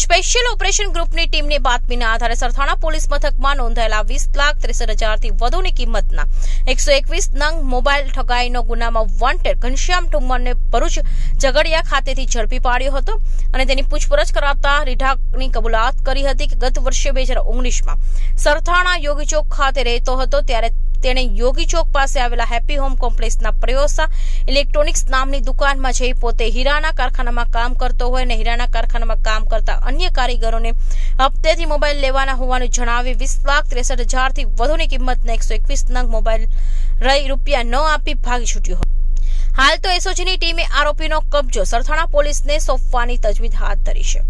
Special operation ગ્રુપની ટીમની બાતમીના આધારે સરથાણા પોલીસ મથકમાં નોંધાયેલા વીસ લાખ ત્રેસઠ હજારથી વધુની કિંમતના એકસો એકવીસ નંગ મોબાઈલ ઠગાઈનો ગુનામાં વોન્ટેડ ઘનશ્યામ ઠુમ્મરને ભરૂચ ઝઘડિયા ખાતેથી ઝડપી પાડ્યો હતો અને તેની પૂછપરછ કરાતા રીઢાકની કબૂલાત કરી હતી કે ગત વર્ષે બે હજાર ઓગણીસમાં સરથાણા યોગી ચોક ખાતે રહેતો હતો ત્યારે તેણે યોગી ચોક પાસે આવેલા હેપી હોમ કોમ્પ્લેક્સના પ્રયોસા ઇલેક્ટ્રોનિક્સ નામની દુકાનમાં જઈ પોતે હીરાના કારખાનામાં કામ કરતો હોય અને હીરાના કારખાનામાં કામ કરતા અન્ય કારીગરોને હપ્તેથી મોબાઈલ લેવાના હોવાનું જણાવી વીસ લાખ ત્રેસઠ હજારથી વધુની કિંમતના એકસો એકવીસ નંગ મોબાઈલ રહી રૂપિયા ન આપી ભાગી છૂટ્યો હતો. હાલ તો એસઓજીની ટીમે આરોપીનો કબજો સરથાણા પોલીસને સોંપવાની તજવીજ હાથ ધરી છે.